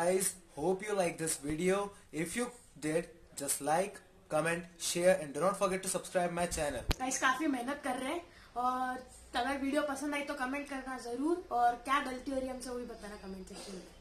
guys, hope you like this video. If you did, just like, comment, share and do not forget to subscribe my channel. guys काफ़ी मेहनत कर रहे हैं और अगर video पसंद आई तो कमेंट करना ज़रूर और क्या गलती हो रही है हमसे वो भी बताना कमेंट सेक्शन में